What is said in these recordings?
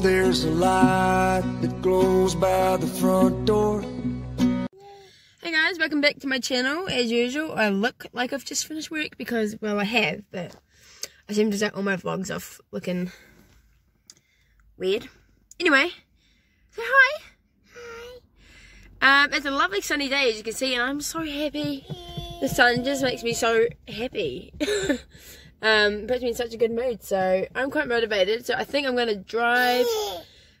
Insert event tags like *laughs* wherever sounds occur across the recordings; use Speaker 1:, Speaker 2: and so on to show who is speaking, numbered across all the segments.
Speaker 1: there's a light that glows by the front door.
Speaker 2: Hey guys, welcome back to my channel. As usual, I look like I've just finished work because, well, I have, but I seem to set all my vlogs off looking weird. Anyway, say hi. Hi. Um, it's a lovely sunny day, as you can see, and I'm so happy. The sun just makes me so happy. *laughs* um, puts me in such a good mood, so I'm quite motivated. So I think I'm going to drive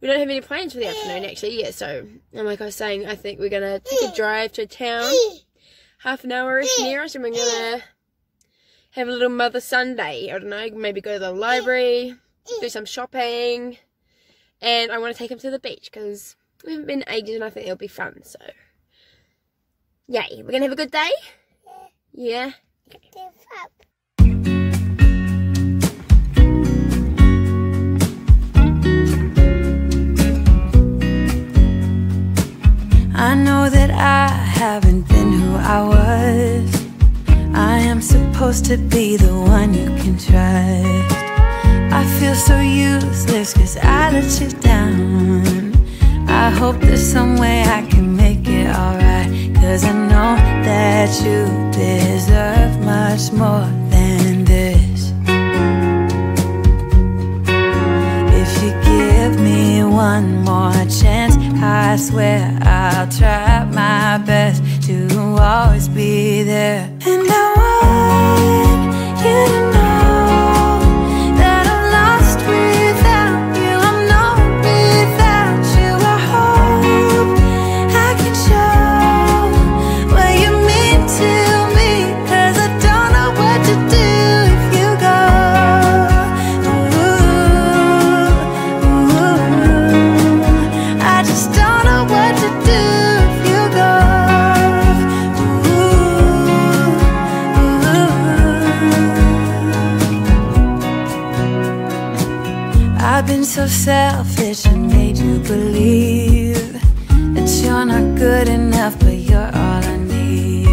Speaker 2: we don't have any plans for the afternoon actually yet. So, and like I was saying, I think we're gonna take a drive to town, half an hour-ish near us, and we're gonna have a little Mother Sunday. I don't know, maybe go to the library, do some shopping, and I want to take him to the beach because we haven't been ages, and I think it'll be fun. So, yay! We're gonna have a good day. Yeah. Okay.
Speaker 3: To be the one you can trust. I feel so useless cause I let you down. I hope there's some way I can make it alright Cause I know that you deserve much more than this. If you give me one more chance I swear I'll try my best to always be there. And I want so selfish and made you believe That you're not good enough, but you're all I need.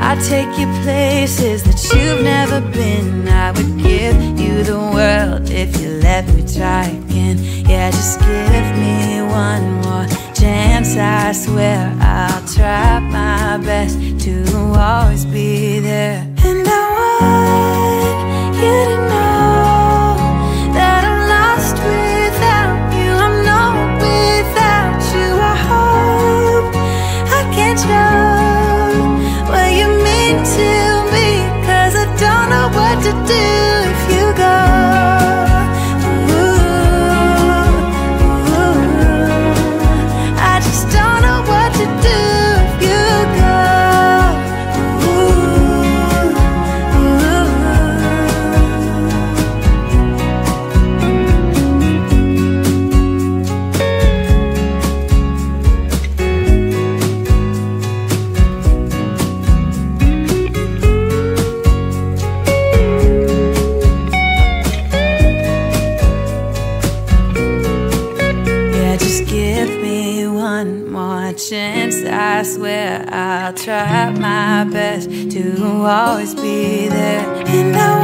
Speaker 3: I'd take you places that you've never been. I would give you the world if you let me try again. Yeah, just give me one more chance I swear I'll try my best to always be there my best to always be there. And I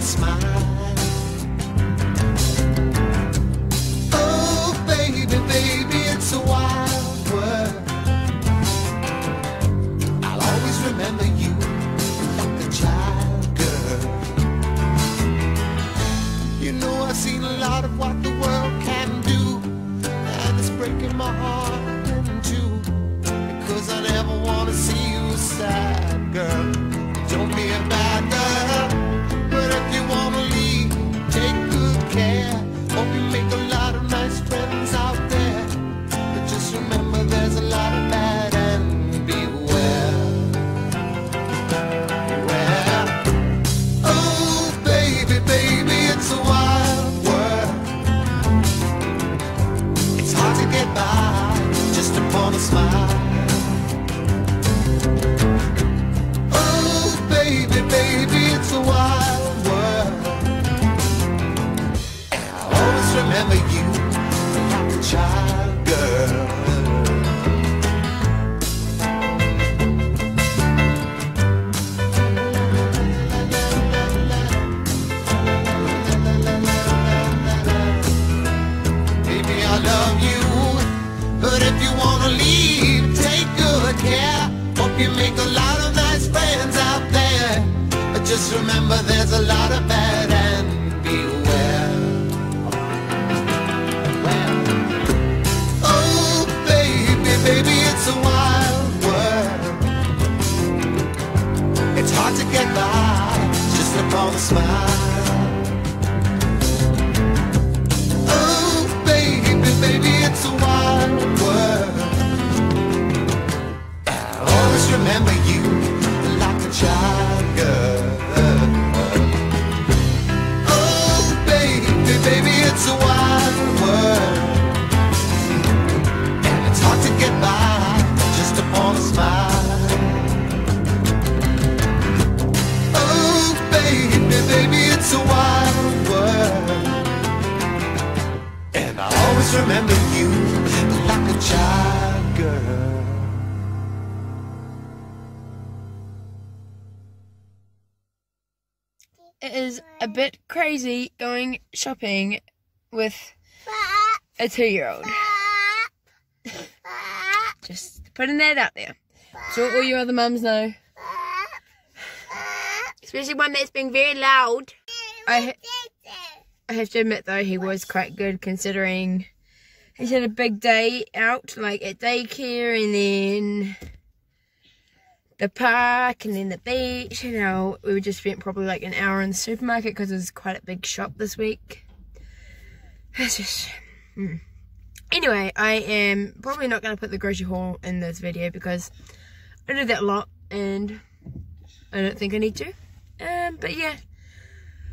Speaker 4: smile. Smile. And I always remember you like a child girl.
Speaker 2: It is a bit crazy going shopping with a two year old. *laughs* Just putting that out there. So all your other mums know. Especially one that's been very loud. I, ha- I have to admit though, he was quite good considering he's had a big day out, like at daycare and then the park and then the beach. You know, we just spent probably like an hour in the supermarket because it was quite a big shop this week. It's just. hmm. Anyway, I am probably not going to put the grocery haul in this video because I do that a lot and I don't think I need to. Um, but yeah,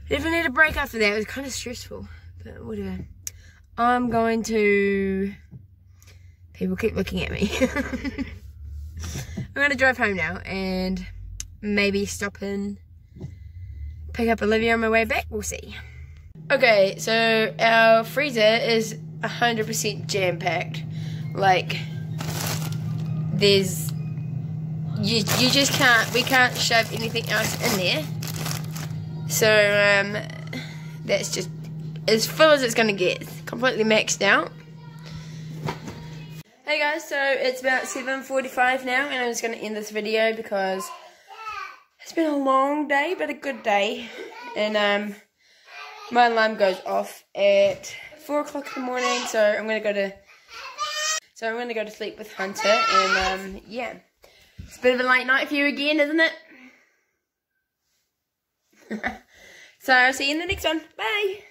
Speaker 2: if definitely need a break after that. It was kind of stressful, but whatever. I'm going to. People keep looking at me. *laughs* I'm gonna drive home now and maybe stop and pick up Olivia on my way back. We'll see. Okay, so our freezer is 100% jam packed. Like, there's. You, you just can't. We can't shove anything else in there. So, um, that's just as full as it's gonna get. Completely maxed out. Hey guys, so it's about 7.45 now and I'm just going to end this video because it's been a long day but a good day and um, my alarm goes off at 4 o'clock in the morning so I'm going to go to so I'm going to go to sleep with Hunter and um, yeah, it's a bit of a late night for you again isn't it? *laughs* so I'll see you in the next one, bye!